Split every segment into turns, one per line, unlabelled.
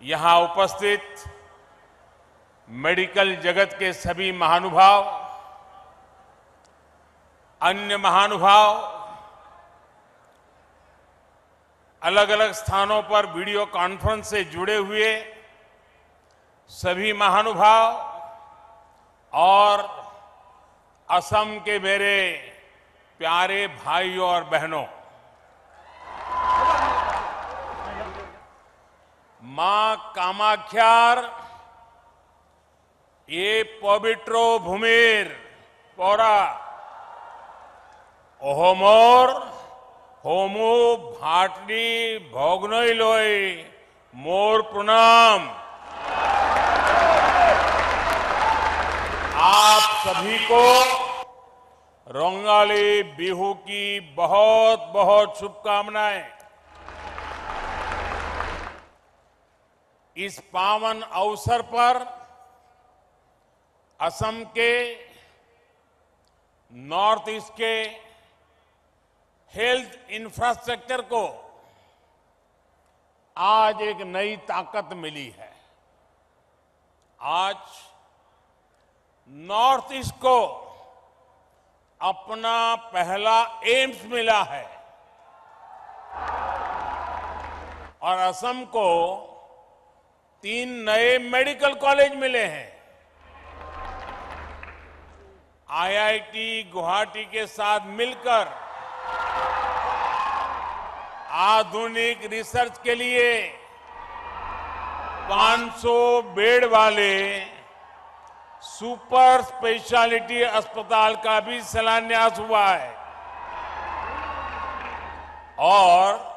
यहाँ उपस्थित मेडिकल जगत के सभी महानुभाव, अन्य महानुभाव अलग अलग स्थानों पर वीडियो कॉन्फ्रेंस से जुड़े हुए सभी महानुभाव और असम के मेरे प्यारे भाइयों और बहनों माँ कामाख्यार, ये पवित्रो भूमिर, पौरा। ओहोमोर होमो भाटनी भोगनोई लोई, मोर प्रणाम। आप सभी को रंगाली बिहू की बहुत बहुत शुभकामनाएँ। इस पावन अवसर पर असम के, नॉर्थ ईस्ट के हेल्थ इंफ्रास्ट्रक्चर को आज एक नई ताकत मिली है। आज नॉर्थ ईस्ट को अपना पहला एम्स मिला है। और असम को तीन नए मेडिकल कॉलेज मिले हैं। आईआईटी गुवाहाटी के साथ मिलकर आधुनिक रिसर्च के लिए 500 बेड वाले सुपर स्पेशलिटी अस्पताल का भी शिलान्यास हुआ है। और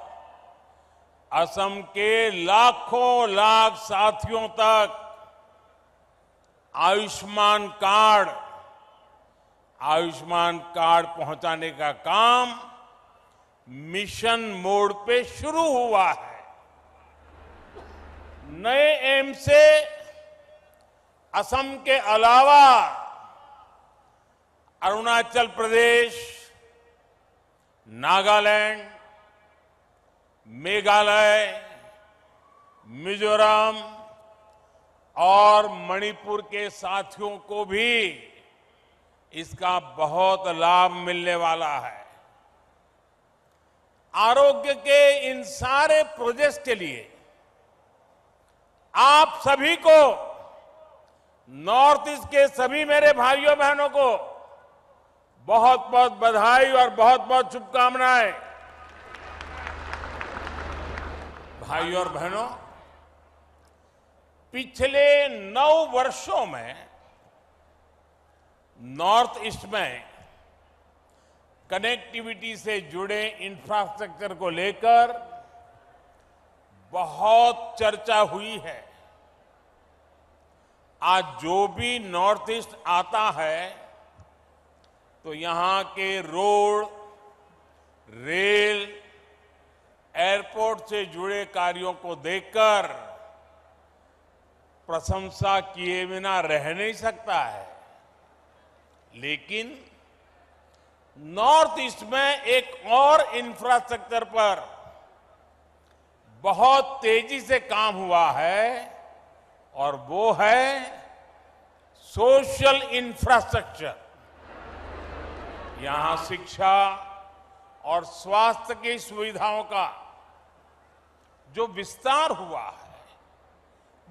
असम के लाखों लाख साथियों तक आयुष्मान कार्ड आयुष्मान कार्ड पहुँचाने का काम मिशन मोड पे शुरू हुआ है। नए एम से असम के अलावा अरुणाचल प्रदेश, नागालैंड मेघालय, मिजोरम और मणिपुर के साथियों को भी इसका बहुत लाभ मिलने वाला है। आरोग्य के इन सारे प्रोजेक्ट्स के लिए आप सभी को नॉर्थ ईस्ट के सभी मेरे भाइयों बहनों को बहुत बहुत बधाई और बहुत बहुत शुभकामनाएँ। भाइयों और बहनों, पिछले नौ वर्षों में नॉर्थ ईस्ट में कनेक्टिविटी से जुड़े इंफ्रास्ट्रक्चर को लेकर बहुत चर्चा हुई है। आज जो भी नॉर्थ ईस्ट आता है तो यहाँ के रोड, रेल एयरपोर्ट से जुड़े कार्यों को देखकर प्रशंसा किए बिना रह नहीं सकता है। लेकिन नॉर्थ ईस्ट में एक और इंफ्रास्ट्रक्चर पर बहुत तेज़ी से काम हुआ है और वो है सोशल इंफ्रास्ट्रक्चर। यहाँ शिक्षा और स्वास्थ्य की सुविधाओं का जो विस्तार हुआ है,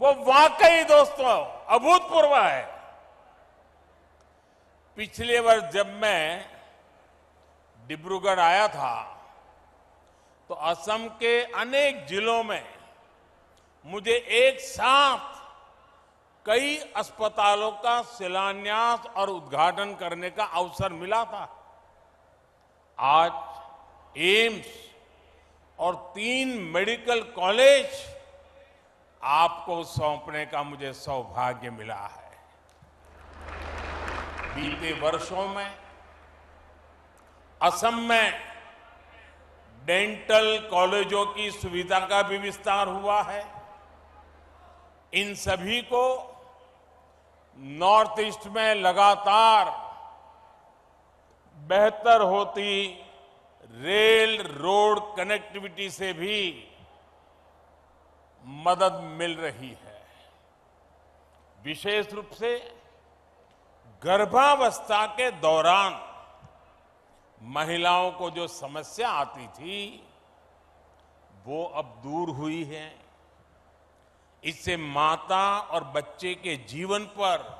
वो वाकई दोस्तों अभूतपूर्व है। पिछले वर्ष जब मैं डिब्रूगढ़ आया था तो असम के अनेक जिलों में मुझे एक साथ कई अस्पतालों का शिलान्यास और उद्घाटन करने का अवसर मिला था। आज एम्स और तीन मेडिकल कॉलेज आपको सौंपने का मुझे सौभाग्य मिला है। बीते वर्षों में असम में डेंटल कॉलेजों की सुविधा का भी विस्तार हुआ है। इन सभी को नॉर्थ ईस्ट में लगातार बेहतर होती रेल रोड कनेक्टिविटी से भी मदद मिल रही है। विशेष रूप से गर्भावस्था के दौरान महिलाओं को जो समस्या आती थी, वो अब दूर हुई है। इससे माता और बच्चे के जीवन पर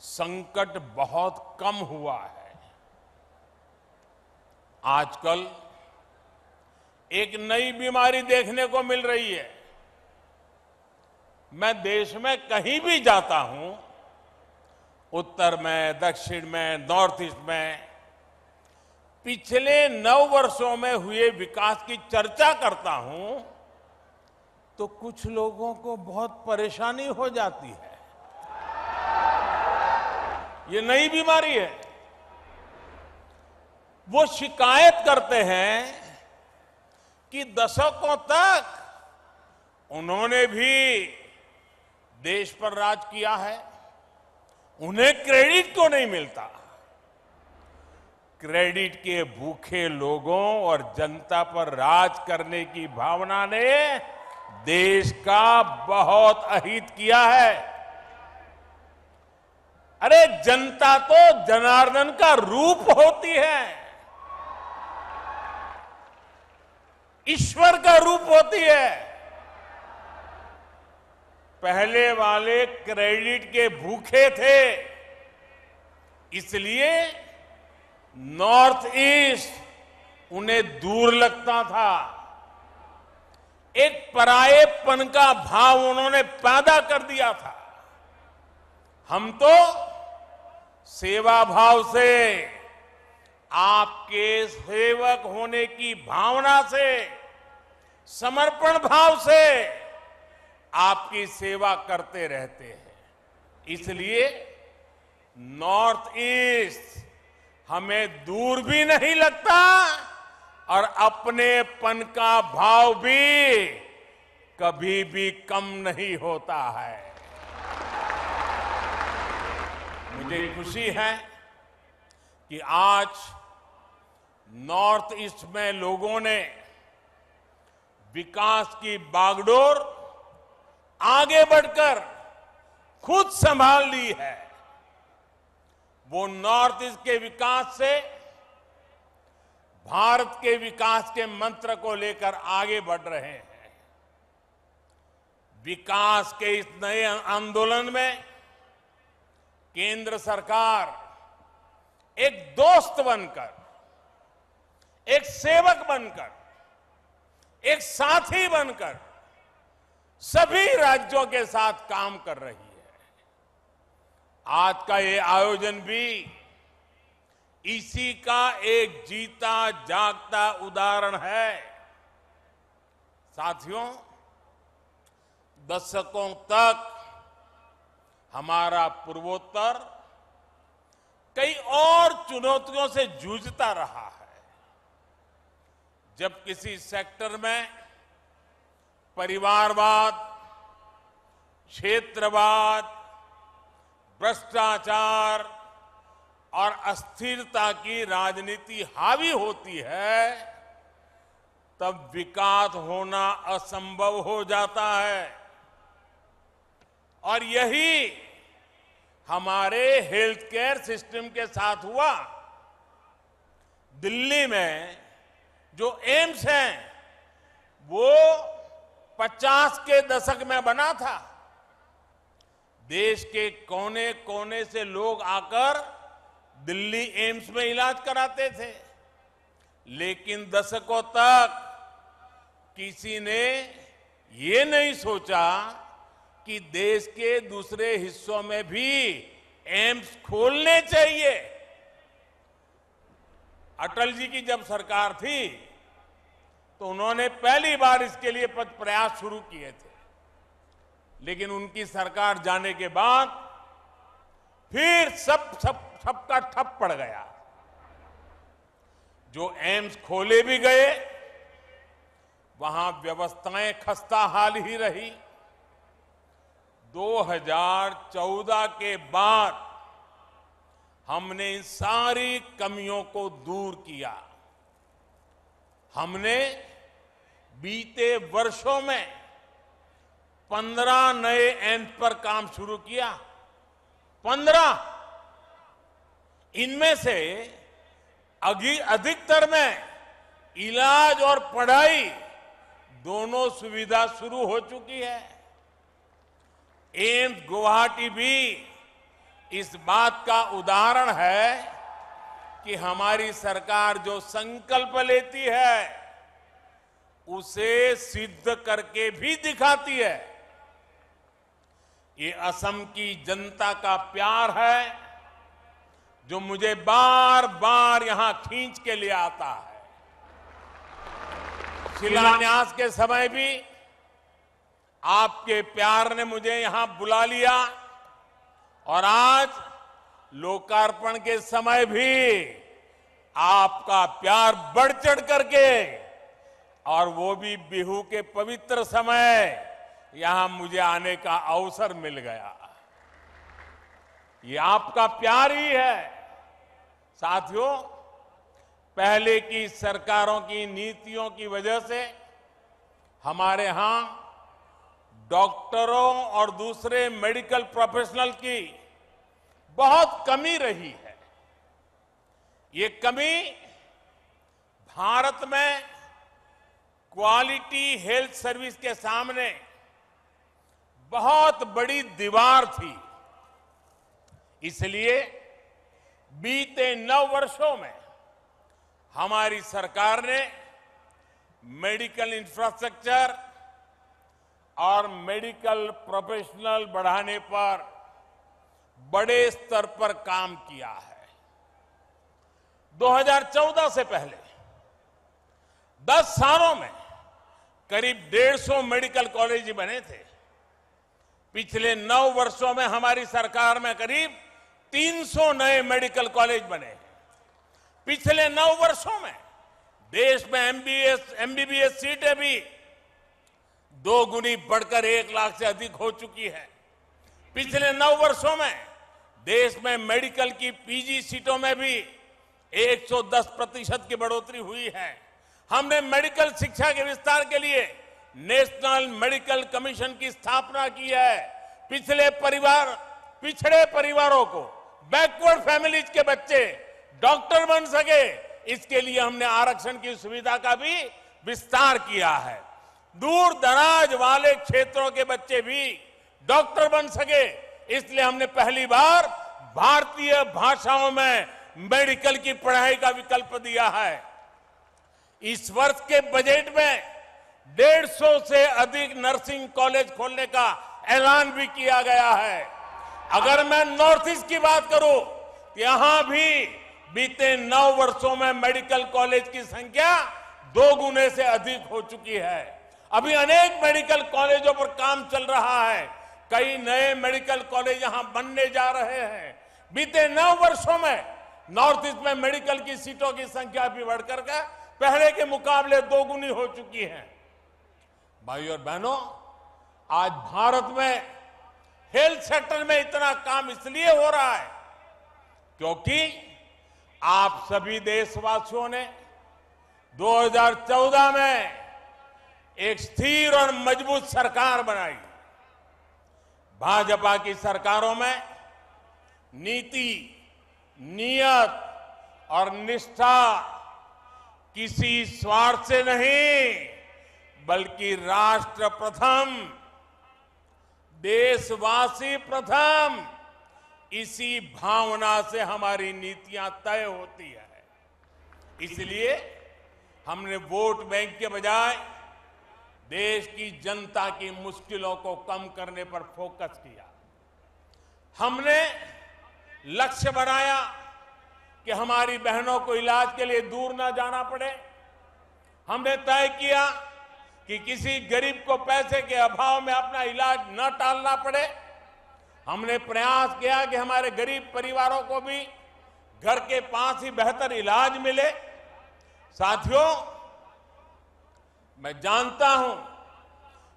संकट बहुत कम हुआ है। आजकल एक नई बीमारी देखने को मिल रही है। मैं देश में कहीं भी जाता हूँ, उत्तर में, दक्षिण में, नॉर्थ ईस्ट में, पिछले नौ वर्षों में हुए विकास की चर्चा करता हूँ तो कुछ लोगों को बहुत परेशानी हो जाती है। ये नई बीमारी है। वो शिकायत करते हैं कि दशकों तक उन्होंने भी देश पर राज किया है, उन्हें क्रेडिट क्यों नहीं मिलता? क्रेडिट के भूखे लोगों और जनता पर राज करने की भावना ने देश का बहुत अहित किया है। अरे जनता तो जनार्दन का रूप होती है। ईश्वर का रूप होती है। पहले वाले क्रेडिट के भूखे थे। इसलिए नॉर्थ ईस्ट उन्हें दूर लगता था। एक परायेपन का भाव उन्होंने पैदा कर दिया था। हम तो सेवा भाव से, आपके सेवक होने की भावना से समर्पण भाव से आपकी सेवा करते रहते हैं। इसलिए नॉर्थ ईस्ट हमें दूर भी नहीं लगता और अपनेपन का भाव भी कभी भी कम नहीं होता है। मुझे खुशी है कि आज नॉर्थ ईस्ट में लोगों ने विकास की बागडोर आगे बढ़कर खुद संभाल ली है। वो नॉर्थ ईस्ट के विकास से भारत के विकास के मंत्र को लेकर आगे बढ़ रहे हैं। विकास के इस नए आंदोलन में केंद्र सरकार एक दोस्त बनकर, एक सेवक बनकर एक साथी बनकर सभी राज्यों के साथ काम कर रही है। आज का ये आयोजन भी इसी का एक जीता जागता उदाहरण है। साथियों, दशकों तक हमारा पूर्वोत्तर कई और चुनौतियों से जूझता रहा है। जब किसी सेक्टर में परिवारवाद, क्षेत्रवाद, भ्रष्टाचार और अस्थिरता की राजनीति हावी होती है, तब विकास होना असंभव हो जाता है। और यही हमारे हेल्थ केयर सिस्टम के साथ हुआ। दिल्ली में जो एम्स है, वो 50 के दशक में बना था। देश के कोने कोने से लोग आकर दिल्ली एम्स में इलाज कराते थे। लेकिन दशकों तक किसी ने ये नहीं सोचा कि देश के दूसरे हिस्सों में भी एम्स खोलने चाहिए। अटल जी की जब सरकार थी तो उन्होंने पहली बार इसके लिए पद प्रयास शुरू किए थे। लेकिन उनकी सरकार जाने के बाद, फिर सब सब, सबका ठप पड़ गया। जो एम्स खोले भी गए, वहाँ व्यवस्थाएँ खस्ता हाल ही रही। 2014 के बाद हमने इन सारी कमियों को दूर किया। हमने बीते वर्षों में पंद्रह नए एम्स पर काम शुरू किया। पंद्रह। इनमें से अधिकतर में इलाज और पढ़ाई दोनों सुविधा शुरू हो चुकी है। एम्स, गुवाहाटी भी इस बात का उदाहरण है कि हमारी सरकार जो संकल्प लेती है, उसे सिद्ध करके भी दिखाती है। ये असम की जनता का प्यार है, जो मुझे बार बार यहाँ खींच के ले आता है। शिलान्यास के समय भी आपके प्यार ने मुझे यहाँ बुला लिया। और आज लोकार्पण के समय भी आपका प्यार बढ़ चढ़ करके और वो भी बिहू के पवित्र समय यहाँ मुझे आने का अवसर मिल गया। ये आपका प्यार ही है। साथियों, पहले की सरकारों की नीतियों की वजह से हमारे यहाँ डॉक्टरों और दूसरे मेडिकल प्रोफेशनल की बहुत कमी रही है। ये कमी भारत में क्वालिटी हेल्थ सर्विस के सामने बहुत बड़ी दीवार थी। इसलिए बीते नौ वर्षों में हमारी सरकार ने मेडिकल इंफ्रास्ट्रक्चर और मेडिकल प्रोफेशनल बढ़ाने पर बड़े स्तर पर काम किया है। 2014 से पहले 10 सालों में करीब 150 मेडिकल कॉलेज बने थे। पिछले नौ वर्षों में हमारी सरकार में करीब 300 नए मेडिकल कॉलेज बने। पिछले नौ वर्षों में देश में एमबीएस एमबीबीएस सीटें भी दो गुनी बढ़कर एक लाख से अधिक हो चुकी है। पिछले नौ वर्षों में देश में मेडिकल की पीजी सीटों में भी 110 प्रतिशत की बढ़ोतरी हुई है। हमने मेडिकल शिक्षा के विस्तार के लिए नेशनल मेडिकल कमीशन की स्थापना की है। पिछले परिवार, पिछड़े परिवारों को, बैकवर्ड फैमिलीज़ के बच्चे, डॉक्टर बन सके, इसके लिए हमने आरक्षण की सुविधा का भी विस्तार किया है। दूर दराज वाले क्षेत्रों के बच्चे भी डॉक्टर बन सके इसलिए हमने पहली बार भारतीय भाषाओं में मेडिकल की पढ़ाई का विकल्प दिया है। इस वर्ष के बजट में डेढ़ सौ से अधिक नर्सिंग कॉलेज खोलने का ऐलान भी किया गया है। अगर मैं नॉर्थ ईस्ट की बात करूँ तो यहाँ भी बीते नौ वर्षों में मेडिकल कॉलेज की संख्या दो गुने से अधिक हो चुकी है। अभी अनेक मेडिकल कॉलेजों पर काम चल रहा है। कई नए मेडिकल कॉलेज यहाँ बनने जा रहे हैं। बीते नौ वर्षों में नॉर्थ ईस्ट में मेडिकल की सीटों की संख्या भी बढ़कर के पहले के मुकाबले दोगुनी हो चुकी है। भाई और बहनों, आज भारत में हेल्थ सेक्टर में इतना काम इसलिए हो रहा है क्योंकि आप सभी देशवासियों ने 2014 में एक स्थिर और मज़बूत सरकार बनाई। भाजपा की सरकारों में नीति, नियत और निष्ठा किसी स्वार्थ से नहीं, बल्कि राष्ट्र प्रथम, देशवासी प्रथम, इसी भावना से हमारी नीतियाँ तय होती है। इसलिए हमने वोट बैंक के बजाय देश की जनता की मुश्किलों को कम करने पर फोकस किया। हमने लक्ष्य बनाया कि हमारी बहनों को इलाज के लिए दूर ना जाना पड़े। हमने तय किया कि किसी गरीब को पैसे के अभाव में अपना इलाज न टालना पड़े। हमने प्रयास किया कि हमारे गरीब परिवारों को भी घर के पास ही बेहतर इलाज मिले। साथियों मैं जानता हूँ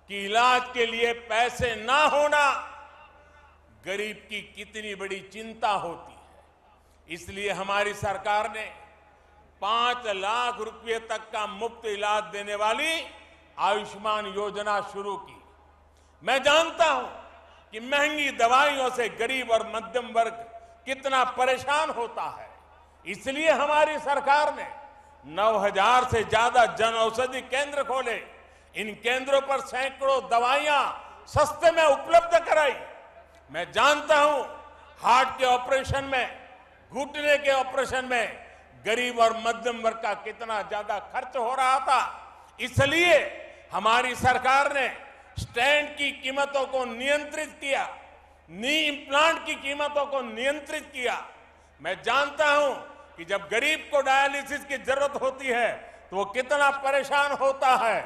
कि इलाज के लिए पैसे ना होना गरीब की कितनी बड़ी चिंता होती है। इसलिए हमारी सरकार ने पाँच लाख रुपए तक का मुफ़्त इलाज देने वाली आयुष्मान योजना शुरू की। मैं जानता हूँ कि महँगी दवाइयों से गरीब और मध्यम वर्ग कितना परेशान होता है। इसलिए हमारी सरकार ने 9000 से ज़्यादा जन औषधि केंद्र खोले। इन केंद्रों पर सैकड़ों दवाइयाँ सस्ते में उपलब्ध कराई। मैं जानता हूँ, हार्ट के ऑपरेशन में, घुटने के ऑपरेशन में गरीब और मध्यम वर्ग का कितना ज़्यादा खर्च हो रहा था। इसलिए हमारी सरकार ने स्टैंड की कीमतों को नियंत्रित किया, नी इम्प्लांट की कीमतों को नियंत्रित किया। मैं जानता हूँ कि जब गरीब को डायलिसिस की ज़रूरत होती है तो वो कितना परेशान होता है।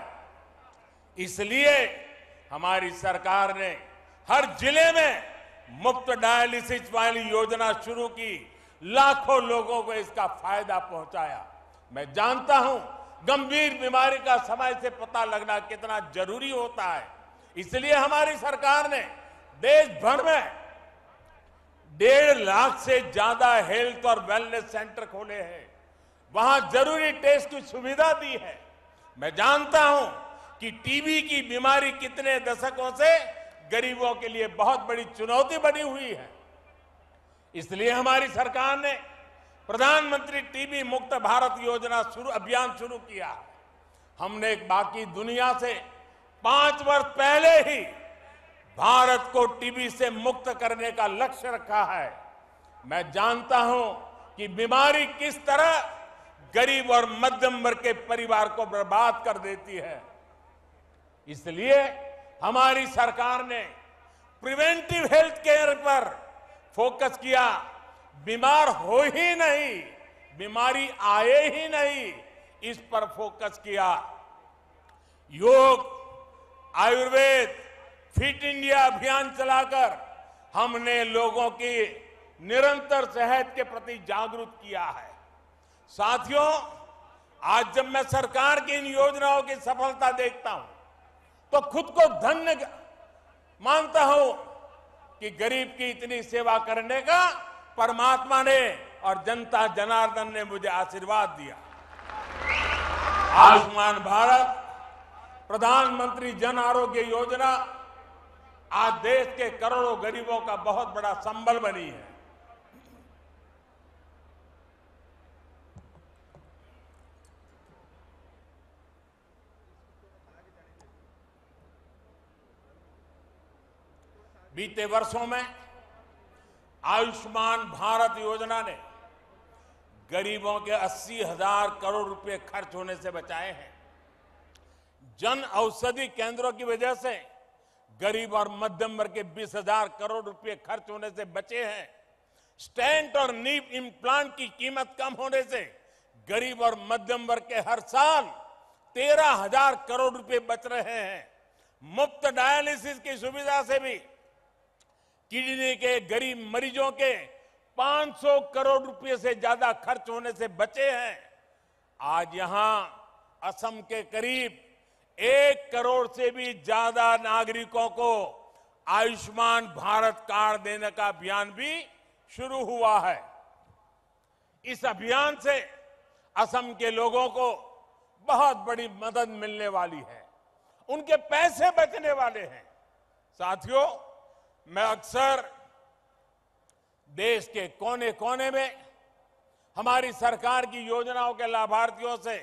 इसलिए हमारी सरकार ने हर ज़िले में मुफ़्त डायलिसिस वाली योजना शुरू की। लाखों लोगों को इसका फ़ायदा पहुँचाया। मैं जानता हूँ गंभीर बीमारी का समय से पता लगना कितना ज़रूरी होता है। इसलिए हमारी सरकार ने देश भर में डेढ़ लाख से ज़्यादा हेल्थ और वेलनेस सेंटर खोले हैं। वहाँ ज़रूरी टेस्ट की सुविधा दी है। मैं जानता हूँ कि टीबी की बीमारी कितने दशकों से गरीबों के लिए बहुत बड़ी चुनौती बनी हुई है। इसलिए हमारी सरकार ने प्रधानमंत्री टीबी मुक्त भारत योजना शुरू, अभियान शुरू किया। हमने बाकी दुनिया से पाँच वर्ष पहले ही भारत को टीबी से मुक्त करने का लक्ष्य रखा है। मैं जानता हूँ कि बीमारी किस तरह गरीब और मध्यम वर्ग के परिवार को बर्बाद कर देती है। इसलिए हमारी सरकार ने प्रिवेंटिव हेल्थ केयर पर फोकस किया। बीमार हो ही नहीं, बीमारी आए ही नहीं, इस पर फोकस किया। योग, आयुर्वेद फिट इंडिया अभियान चलाकर हमने लोगों की निरंतर सेहत के प्रति जागरूक किया है। साथियों, आज जब मैं सरकार की इन योजनाओं की सफलता देखता हूँ तो खुद को धन्य मानता हूँ कि गरीब की इतनी सेवा करने का परमात्मा ने और जनता जनार्दन ने मुझे आशीर्वाद दिया। आयुष्मान भारत, प्रधानमंत्री जन आरोग्य योजना आज देश के करोड़ों गरीबों का बहुत बड़ा संबल बनी है। बीते वर्षों में आयुष्मान भारत योजना ने गरीबों के अस्सी हज़ार करोड़ रुपए खर्च होने से बचाए हैं। जन औषधि केंद्रों की वजह से गरीब और मध्यम वर्ग के बीस हज़ार करोड़ रुपए खर्च होने से बचे हैं। स्टेंट और नीप इम्प्लांट की कीमत कम होने से गरीब और मध्यम वर्ग के हर साल तेरह हज़ार करोड़ रुपए बच रहे हैं। मुफ़्त डायलिसिस की सुविधा से भी किडनी के गरीब मरीजों के 500 करोड़ रुपए से ज़्यादा खर्च होने से बचे हैं। आज यहाँ असम के करीब एक करोड़ से भी ज़्यादा नागरिकों को आयुष्मान भारत कार्ड देने का अभियान भी शुरू हुआ है। इस अभियान से असम के लोगों को बहुत बड़ी मदद मिलने वाली है। उनके पैसे बचने वाले हैं। साथियों, मैं अक्सर देश के कोने कोने में हमारी सरकार की योजनाओं के लाभार्थियों से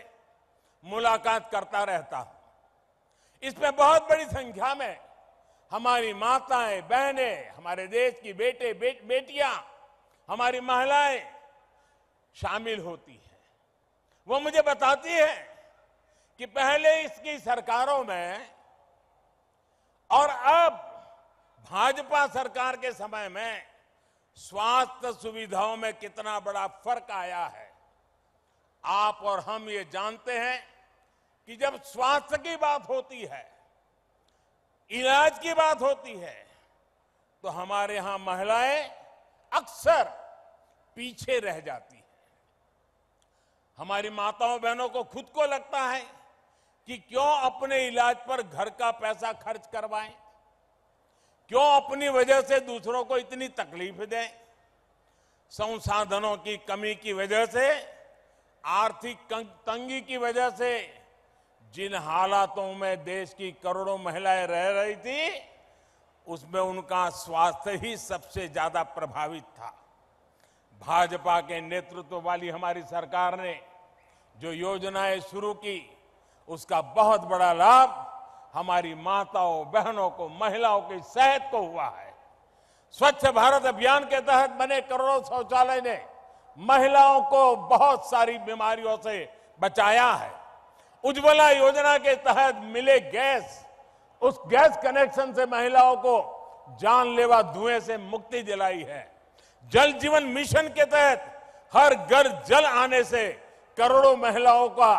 मुलाकात करता रहता हूँ। इसमें बहुत बड़ी संख्या में हमारी माताएँ बहनें हमारे देश की बेटे बे, बेटियाँ हमारी महिलाएँ शामिल होती हैं। वो मुझे बताती है कि पहले इसकी सरकारों में और अब भाजपा सरकार के समय में स्वास्थ्य सुविधाओं में कितना बड़ा फ़र्क आया है। आप और हम ये जानते हैं कि जब स्वास्थ्य की बात होती है, इलाज की बात होती है तो हमारे यहाँ महिलाएँ अक्सर पीछे रह जाती हैं। हमारी माताओं बहनों को खुद को लगता है कि क्यों अपने इलाज पर घर का पैसा खर्च करवाएँ? क्यों अपनी वजह से दूसरों को इतनी तकलीफ़ दें? संसाधनों की कमी की वजह से, आर्थिक तंगी की वजह से जिन हालातों में देश की करोड़ों महिलाएँ रह रही थी, उसमें उनका स्वास्थ्य ही सबसे ज़्यादा प्रभावित था। भाजपा के नेतृत्व वाली हमारी सरकार ने जो योजनाएँ शुरू की, उसका बहुत बड़ा लाभ हमारी माताओं, बहनों को, महिलाओं की सेहत को हुआ है। स्वच्छ भारत अभियान के तहत बने करोड़ों शौचालय ने महिलाओं को बहुत सारी बीमारियों से बचाया है। उज्ज्वला योजना के तहत मिले गैस, उस गैस कनेक्शन से महिलाओं को जानलेवा धुएँ से मुक्ति दिलाई है। जल जीवन मिशन के तहत हर घर जल आने से करोड़ों महिलाओं का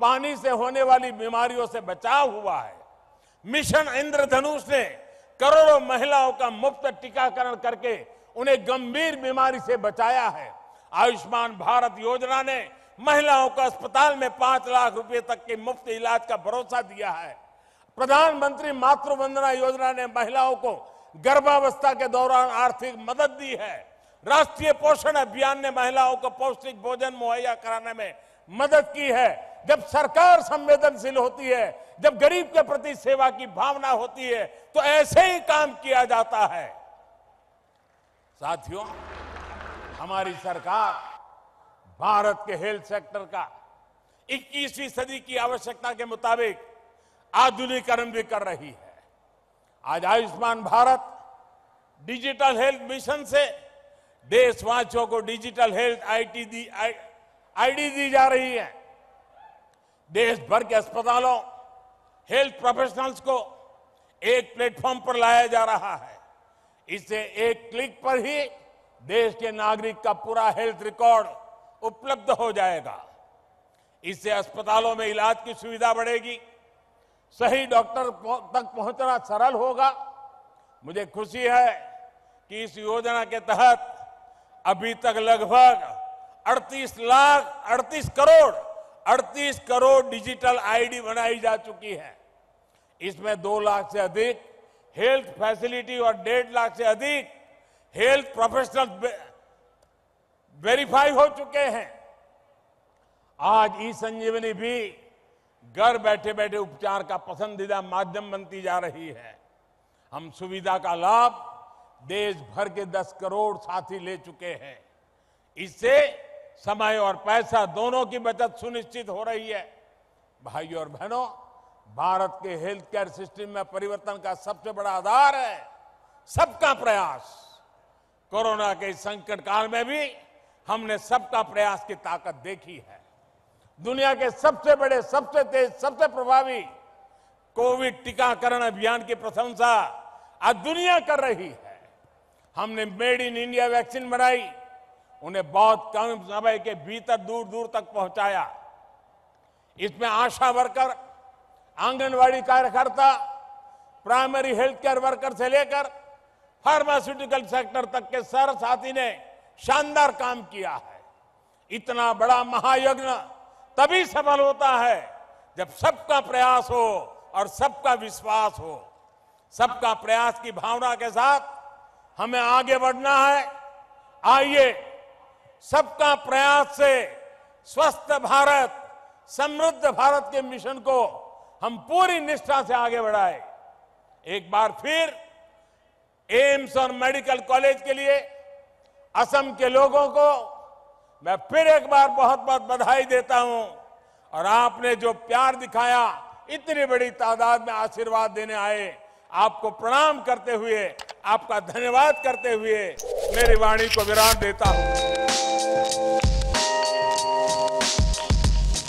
पानी से होने वाली बीमारियों से बचाव हुआ है। मिशन इंद्रधनुष ने करोड़ों महिलाओं का मुफ़्त टीकाकरण करके उन्हें गंभीर बीमारी से बचाया है। आयुष्मान भारत योजना ने महिलाओं को अस्पताल में पाँच लाख रुपए तक के मुफ़्त इलाज का भरोसा दिया है। प्रधानमंत्री मातृ वंदना योजना ने महिलाओं को गर्भावस्था के दौरान आर्थिक मदद दी है। राष्ट्रीय पोषण अभियान ने महिलाओं को पौष्टिक भोजन, मुहैया कराने में मदद की है। जब सरकार संवेदनशील होती है, जब गरीब के प्रति सेवा की भावना होती है तो ऐसे ही काम किया जाता है। साथियों, हमारी सरकार भारत के हेल्थ सेक्टर का 21वीं सदी की आवश्यकता के मुताबिक आधुनिकरण भी कर रही है। आज Ayushman Bharat digital health mission से देशवासियों को डिजिटल हेल्थ आईटी दी, आईडी दी जा रही है। देश भर के अस्पतालों, हेल्थ प्रोफेशनल्स को एक प्लेटफॉर्म पर लाया जा रहा है। इससे एक क्लिक पर ही देश के नागरिक का पूरा हेल्थ रिकॉर्ड उपलब्ध हो जाएगा। इससे अस्पतालों में इलाज की सुविधा बढ़ेगी। सही डॉक्टर तक पहुँचना सरल होगा। मुझे खुशी है कि इस योजना के तहत अभी तक लगभग 38 लाख 38 करोड़ 38 करोड़ डिजिटल आईडी बनाई जा चुकी है। इसमें दो लाख से अधिक हेल्थ फैसिलिटी और डेढ़ लाख से अधिक हेल्थ प्रोफेशनल वेरीफाई हो चुके हैं। आज ई संजीवनी भी घर बैठे बैठे उपचार का पसंदीदा माध्यम बनती जा रही है। हम सुविधा का लाभ देश भर के 10 करोड़ साथी ले चुके हैं। इससे समय और पैसा दोनों की बचत सुनिश्चित हो रही है। भाइयों और बहनों, भारत के हेल्थ केयर सिस्टम में परिवर्तन का सबसे बड़ा आधार है। सबका प्रयास कोरोना के संकट काल में भी हमने सबका प्रयास की ताकत देखी है। दुनिया के सबसे बड़े, सबसे तेज, सबसे प्रभावी कोविड टीकाकरण अभियान की प्रशंसा आज दुनिया कर रही है। हमने मेड इन इंडिया वैक्सीन बनाई, उन्हें बहुत कम समय के भीतर दूर दूर तक पहुँचाया। इसमें आशा वर्कर, आंगनवाड़ी कार्यकर्ता प्राइमरी हेल्थ केयर वर्कर से लेकर फार्मास्यूटिकल सेक्टर तक के सर साथी ने शानदार काम किया है। इतना बड़ा महायज्ञ तभी सफल होता है जब सबका प्रयास हो और सबका विश्वास हो। सबका प्रयास की भावना के साथ हमें आगे बढ़ना है। आइए, सबका प्रयास से स्वस्थ भारत, समृद्ध भारत के मिशन को हम पूरी निष्ठा से आगे बढ़ाए। एक बार फिर एम्स और मेडिकल कॉलेज के लिए असम के लोगों को मैं फिर एक बार बहुत बहुत बधाई देता हूँ और आपने जो प्यार दिखाया, इतनी बड़ी तादाद में आशीर्वाद देने आए। आपको प्रणाम करते हुए, आपका धन्यवाद करते हुए मेरी वाणी को विराम देता हूँ।